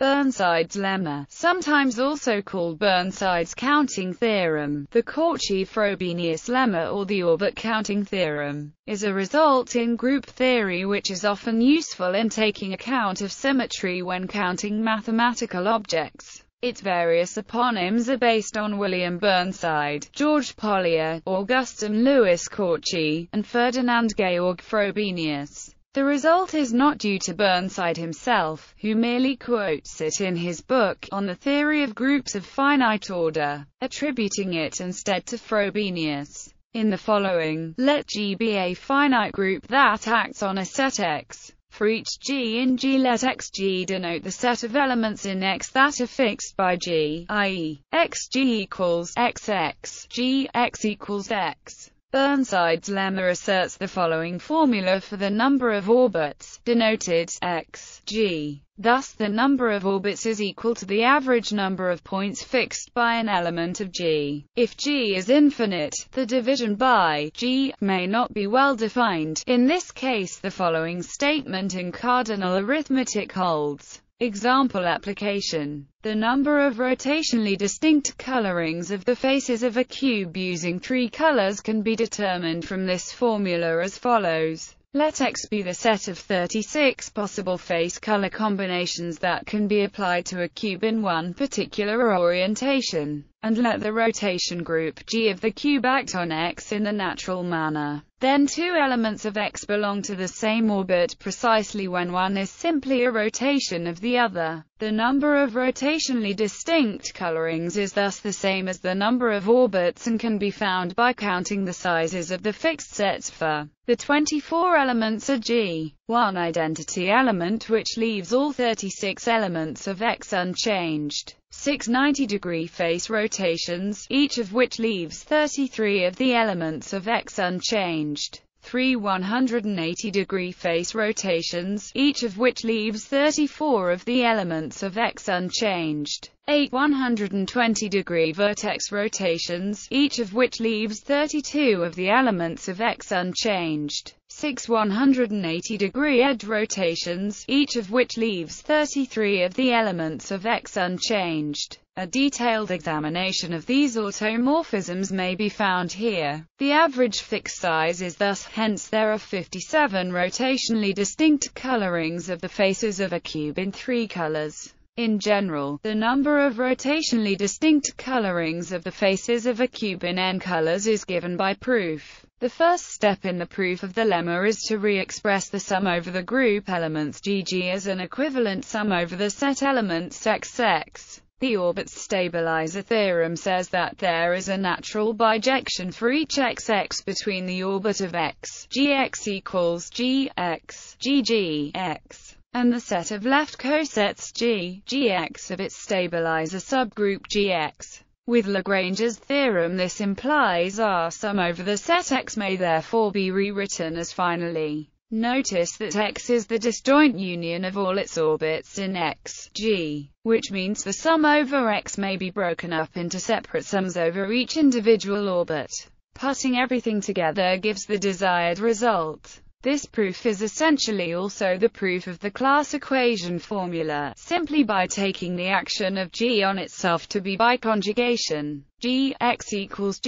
Burnside's lemma, sometimes also called Burnside's counting theorem, the Cauchy-Frobenius lemma or the orbit counting theorem, is a result in group theory which is often useful in taking account of symmetry when counting mathematical objects. Its various eponyms are based on William Burnside, George Polya, Augustin Louis Cauchy, and Ferdinand Georg Frobenius. The result is not due to Burnside himself, who merely quotes it in his book, On the Theory of Groups of Finite Order, attributing it instead to Frobenius. In the following, let G be a finite group that acts on a set X. For each G in G let Xg denote the set of elements in X that are fixed by G, i.e., Xg equals XX, G, X equals X. Burnside's lemma asserts the following formula for the number of orbits, denoted x, g. Thus the number of orbits is equal to the average number of points fixed by an element of G. If G is infinite, the division by G may not be well defined. In this case the following statement in cardinal arithmetic holds. Example application. The number of rotationally distinct colorings of the faces of a cube using three colors can be determined from this formula as follows. Let X be the set of 36 possible face color combinations that can be applied to a cube in one particular orientation, and let the rotation group G of the cube act on X in the natural manner. Then two elements of X belong to the same orbit precisely when one is simply a rotation of the other. The number of rotationally distinct colorings is thus the same as the number of orbits and can be found by counting the sizes of the fixed sets for the 24 elements of G. One identity element which leaves all 36 elements of X unchanged. Six 90-degree face rotations, each of which leaves 33 of the elements of X unchanged. Three 180-degree face rotations, each of which leaves 34 of the elements of X unchanged. Eight 120-degree vertex rotations, each of which leaves 32 of the elements of X unchanged six 180-degree edge rotations, each of which leaves 33 of the elements of X unchanged. A detailed examination of these automorphisms may be found here. The average fixed size is thus, hence there are 57 rotationally distinct colorings of the faces of a cube in three colors. In general, the number of rotationally distinct colorings of the faces of a cube in n colors is given by proof. The first step in the proof of the lemma is to re-express the sum over the group elements GG as an equivalent sum over the set elements XX. The orbit stabilizer theorem says that there is a natural bijection for each xx between the orbit of x, gx equals g, x, gg, x, and the set of left cosets g, gx of its stabilizer subgroup gx. With Lagrange's theorem this implies ah, R sum over the set X may therefore be rewritten as finally. Notice that X is the disjoint union of all its orbits in X, G, which means the sum over X may be broken up into separate sums over each individual orbit. Putting everything together gives the desired result. This proof is essentially also the proof of the class equation formula, simply by taking the action of G on itself to be by conjugation. G, x equals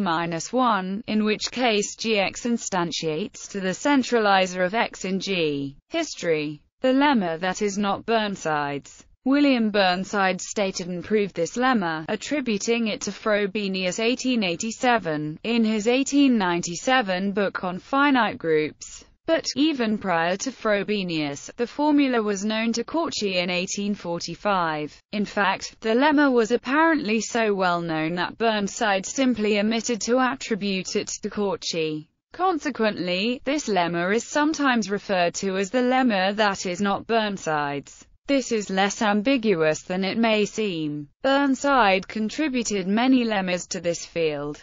minus 1, in which case gx instantiates to the centralizer of x in G. History. The lemma that is not Burnside's. William Burnside stated and proved this lemma, attributing it to Frobenius 1887, in his 1897 book on finite groups. But, even prior to Frobenius, the formula was known to Cauchy in 1845. In fact, the lemma was apparently so well known that Burnside simply omitted to attribute it to Cauchy. Consequently, this lemma is sometimes referred to as the lemma that is not Burnside's. This is less ambiguous than it may seem. Burnside contributed many lemmas to this field.